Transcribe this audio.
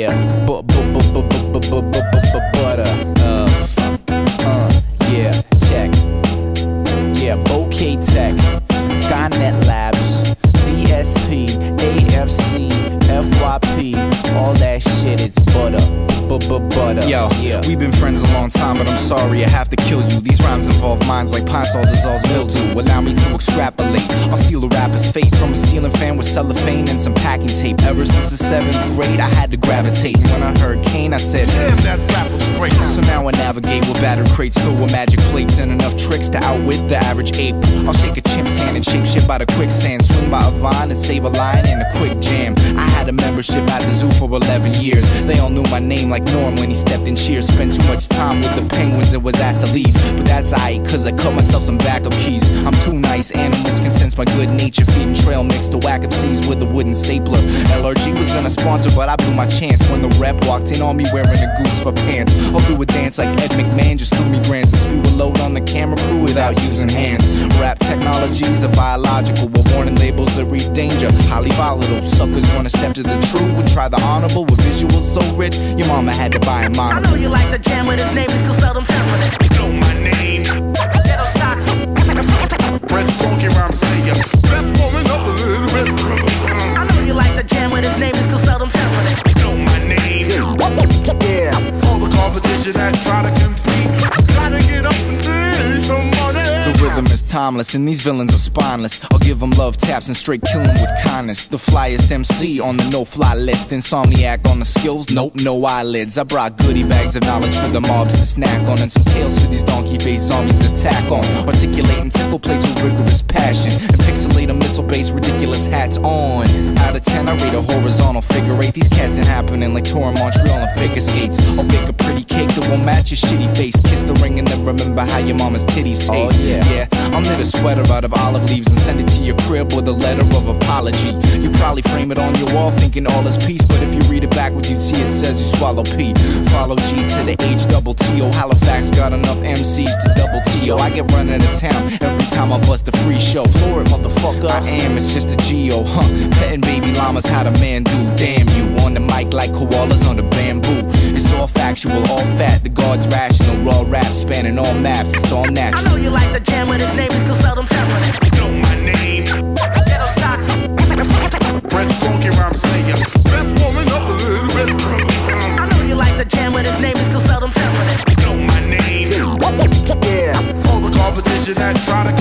Yeah, butter. Yo, yeah. we've been friends a long time, but I'm sorry I have to kill you. These rhymes involve minds like Pine-Sol dissolves mildew. Allow me to extrapolate. I'll seal a rapper's fate from a ceiling fan with cellophane and some packing tape. Ever since the seventh grade, I had to gravitate. When I heard Kane, I said, Damn, that rap was great. So now I navigate with battered crates filled with magic plates and enough tricks to outwit the average ape. I'll shake a chimp's hand and shape shit by the quicksand. Swing by a vine and save a line in a quick jam. I had a membership at the zoo for 11 years. They all knew my name like Norm when he stepped in cheers. Spent too much time with the penguins and was asked to leave. But that's aight, cause I cut myself some backup keys. I'm too nice, animals can sense my good nature. Feeding trail mix to whack up seas with a wooden stapler. LRG was gonna sponsor, but I blew my chance when the rep walked in on me wearing a goose for pants. I'll do a dance like Ed McMahon, just threw me grants and spew the camera crew without using hands. Rap technologies are biological, with warning labels that read danger. Highly volatile, suckers wanna step to the truth and try the honorable with visuals so rich. Your mama had to buy a monitor. I know you like the jam, with his name is still seldom temperate. Know my name. Ghetto socks. Press funky rhyme say timeless, and these villains are spineless. I'll give them love taps and straight kill 'em with kindness. The flyest MC on the no fly list. Insomniac on the skills, nope, no eyelids. I brought goodie bags of knowledge for the mobs to snack on, and some tales for these donkey faced zombies to tack on. Articulating tickle plates with rigorous passion, and pixelate a missile based ridiculous hats on. Out of 10, I rate a horizontal figure eight. These cats ain't happening like tour in Montreal and figure skates. I'll bake a pretty cake that won't match your shitty face. Kiss the ring and then remember how your mama's titties oh, taste. Oh, yeah. Yeah, I'll knit a sweater out of olive leaves and send it to your crib with a letter of apology. You probably frame it on your wall thinking all is peace, but if you read it backwards, you'd see it says you swallow P. Follow G to the H double T O. Halifax got enough MCs to double T O. I get run out of town every time I bust a free show. Floor it, motherfucker. I am, it's just a. Huh? Petting baby llamas, how the man do. Damn you, on the mic like koalas on the bamboo. It's all Actual all fat. The guard's rational, raw rap, spanning all maps, it's all natural. I know you like the jam but his name, is still seldom telling know my name. Press funky rhyme slayer. Best woman up a little bit. I know you like the jam but his name, is still seldom telling know my name. Yeah. All the competition that try to